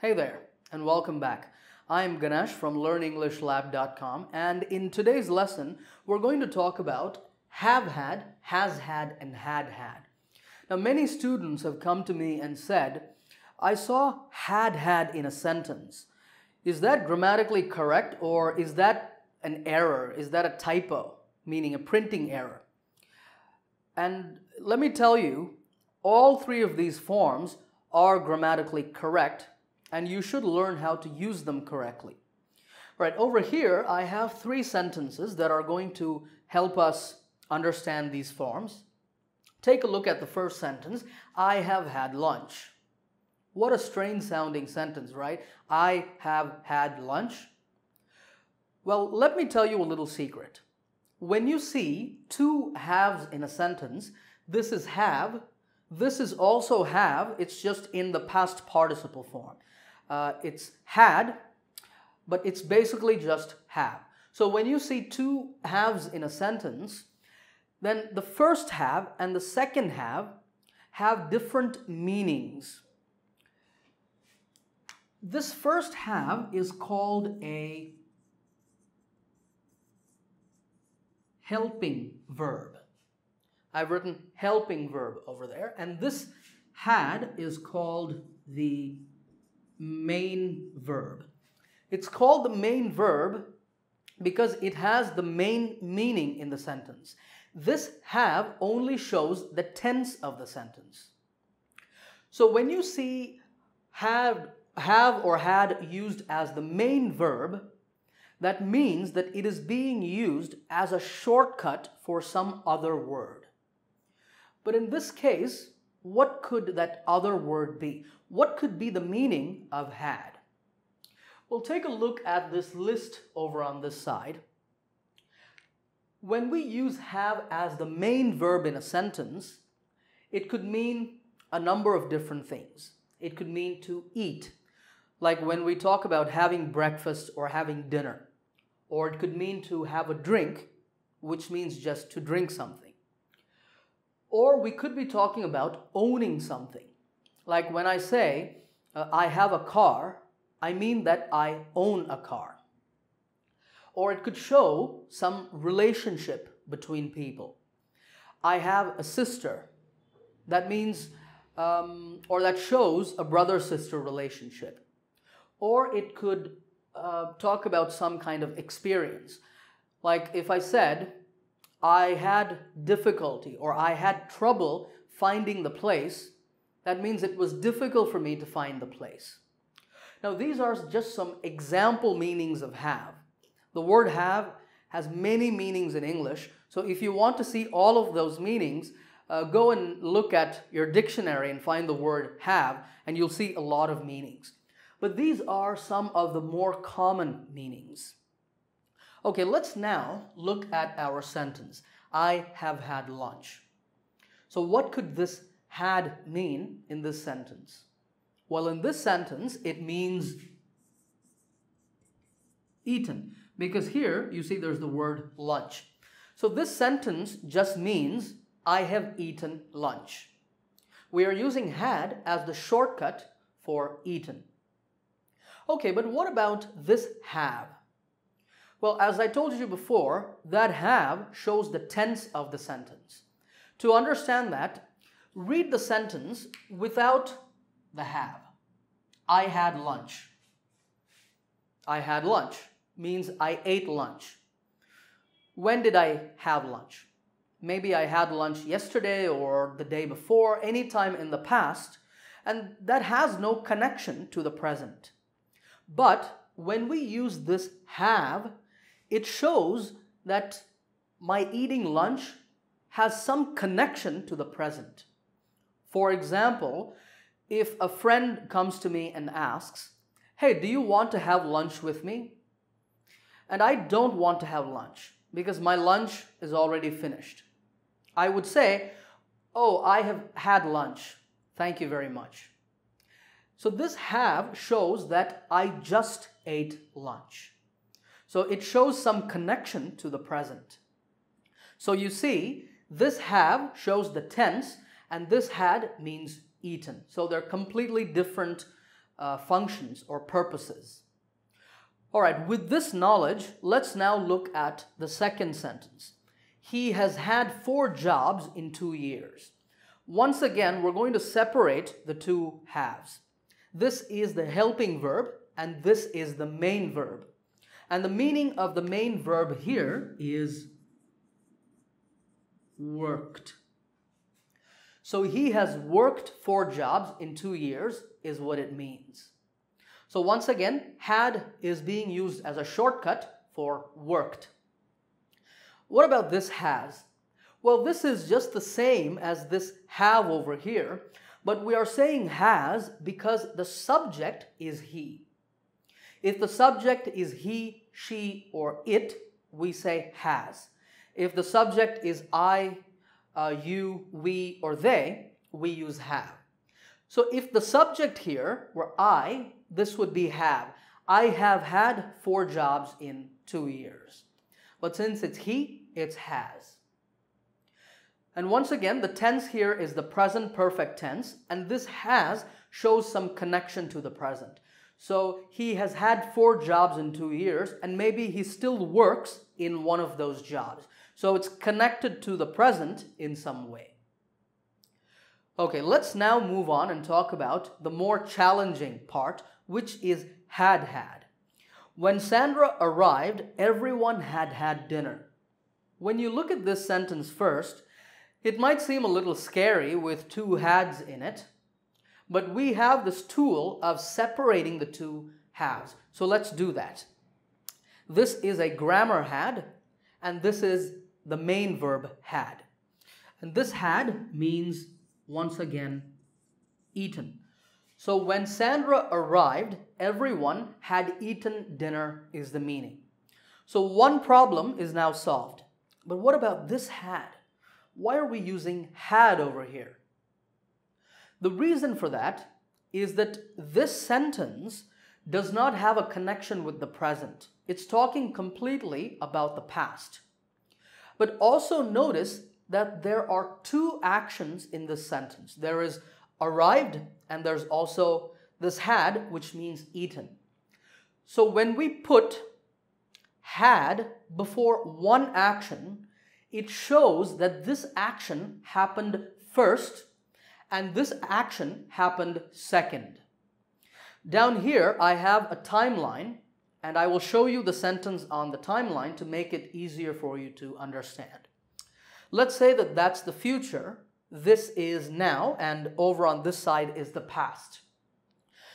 Hey there, and welcome back. I'm Ganesh from LearnEnglishLab.com, and in today's lesson, we're going to talk about have had, has had, and had had. Now, many students have come to me and said, I saw had had in a sentence. Is that grammatically correct, or is that an error? Is that a typo, meaning a printing error? And let me tell you, all three of these forms are grammatically correct and you should learn how to use them correctly. Right, over here I have three sentences that are going to help us understand these forms. Take a look at the first sentence, I have had lunch. What a strange sounding sentence, right? I have had lunch. Well, let me tell you a little secret. When you see two haves in a sentence, this is have, this is also have, it's just in the past participle form. Uh, it's had, but it's basically just have. So when you see two haves in a sentence, then the first have and the second have have different meanings. This first have is called a helping verb. I've written helping verb over there, and this had is called the main verb. It's called the main verb because it has the main meaning in the sentence. This have only shows the tense of the sentence. So when you see have, have or had used as the main verb, that means that it is being used as a shortcut for some other word. But in this case, what could that other word be? What could be the meaning of had? Well, take a look at this list over on this side. When we use have as the main verb in a sentence, it could mean a number of different things. It could mean to eat, like when we talk about having breakfast or having dinner. Or it could mean to have a drink, which means just to drink something. Or we could be talking about owning something. Like when I say, uh, I have a car, I mean that I own a car. Or it could show some relationship between people. I have a sister. That means, um, or that shows a brother sister relationship. Or it could uh, talk about some kind of experience. Like if I said, I had difficulty or I had trouble finding the place, that means it was difficult for me to find the place. Now, these are just some example meanings of have. The word have has many meanings in English, so if you want to see all of those meanings, uh, go and look at your dictionary and find the word have, and you'll see a lot of meanings. But these are some of the more common meanings. Okay, let's now look at our sentence. I have had lunch. So what could this had mean in this sentence? Well, in this sentence, it means eaten because here you see there's the word lunch. So this sentence just means I have eaten lunch. We are using had as the shortcut for eaten. Okay, but what about this have? Well, as I told you before, that have shows the tense of the sentence. To understand that, read the sentence without the have. I had lunch. I had lunch means I ate lunch. When did I have lunch? Maybe I had lunch yesterday or the day before, anytime in the past, and that has no connection to the present. But when we use this have, it shows that my eating lunch has some connection to the present. For example, if a friend comes to me and asks, Hey, do you want to have lunch with me? And I don't want to have lunch because my lunch is already finished. I would say, Oh, I have had lunch. Thank you very much. So this have shows that I just ate lunch. So it shows some connection to the present. So you see, this have shows the tense and this had means eaten. So they're completely different uh, functions or purposes. All right, with this knowledge, let's now look at the second sentence. He has had four jobs in two years. Once again, we're going to separate the two halves. This is the helping verb and this is the main verb. And the meaning of the main verb here is worked. So he has worked four jobs in two years is what it means. So once again, had is being used as a shortcut for worked. What about this has? Well, this is just the same as this have over here, but we are saying has because the subject is he. If the subject is he, she, or it, we say has. If the subject is I, uh, you, we, or they, we use have. So if the subject here were I, this would be have. I have had four jobs in two years. But since it's he, it's has. And once again, the tense here is the present perfect tense, and this has shows some connection to the present. So he has had four jobs in two years, and maybe he still works in one of those jobs. So it's connected to the present in some way. Okay, let's now move on and talk about the more challenging part, which is had had. When Sandra arrived, everyone had had dinner. When you look at this sentence first, it might seem a little scary with two hads in it, but we have this tool of separating the two halves. So let's do that. This is a grammar had, and this is the main verb had. And this had means, once again, eaten. So when Sandra arrived, everyone had eaten dinner is the meaning. So one problem is now solved. But what about this had? Why are we using had over here? The reason for that is that this sentence does not have a connection with the present. It's talking completely about the past. But also notice that there are two actions in this sentence. There is arrived and there's also this had, which means eaten. So when we put had before one action, it shows that this action happened first and this action happened second. Down here, I have a timeline, and I will show you the sentence on the timeline to make it easier for you to understand. Let's say that that's the future, this is now, and over on this side is the past.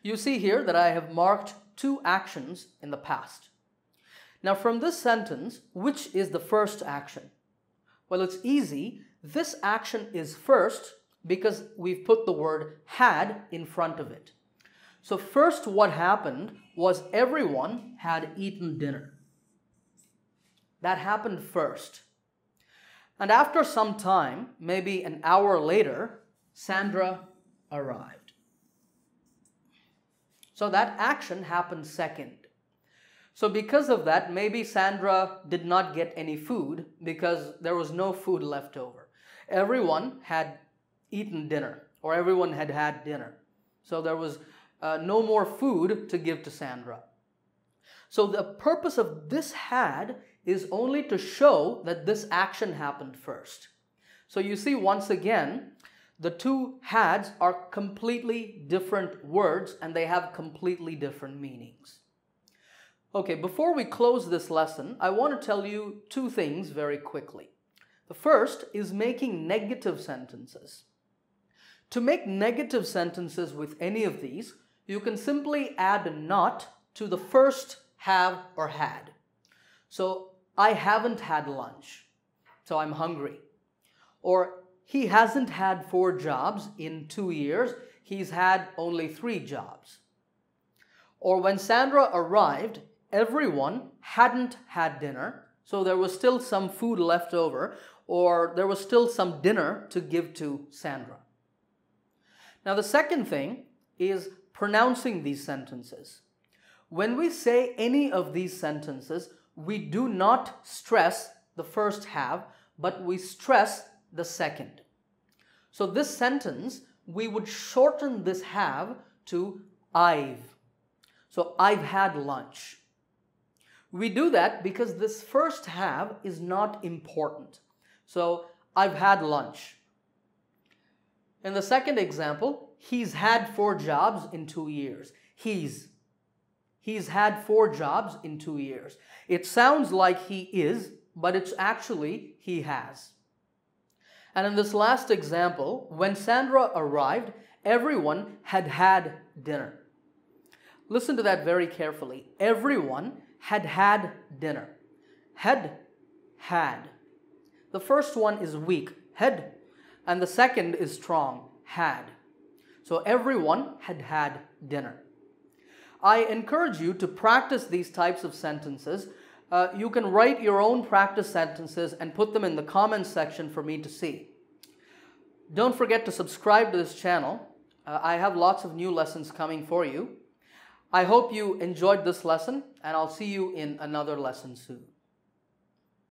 You see here that I have marked two actions in the past. Now from this sentence, which is the first action? Well, it's easy. This action is first because we've put the word had in front of it. So first what happened was everyone had eaten dinner. That happened first. And after some time, maybe an hour later, Sandra arrived. So that action happened second. So because of that, maybe Sandra did not get any food because there was no food left over. Everyone had eaten dinner or everyone had had dinner. So there was uh, no more food to give to Sandra. So the purpose of this had is only to show that this action happened first. So you see once again, the two hads are completely different words and they have completely different meanings. Okay, before we close this lesson, I want to tell you two things very quickly. The first is making negative sentences. To make negative sentences with any of these, you can simply add not to the first have or had. So, I haven't had lunch, so I'm hungry. Or, he hasn't had four jobs in two years, he's had only three jobs. Or, when Sandra arrived, everyone hadn't had dinner, so there was still some food left over, or there was still some dinner to give to Sandra. Now, the second thing is pronouncing these sentences. When we say any of these sentences, we do not stress the first have, but we stress the second. So this sentence, we would shorten this have to I've. So I've had lunch. We do that because this first have is not important. So I've had lunch. In the second example, he's had four jobs in two years. He's. He's had four jobs in two years. It sounds like he is, but it's actually he has. And in this last example, when Sandra arrived, everyone had had dinner. Listen to that very carefully. Everyone had had dinner. Had, had. The first one is weak, had, and the second is strong, had. So everyone had had dinner. I encourage you to practice these types of sentences. Uh, you can write your own practice sentences and put them in the comments section for me to see. Don't forget to subscribe to this channel. Uh, I have lots of new lessons coming for you. I hope you enjoyed this lesson and I'll see you in another lesson soon.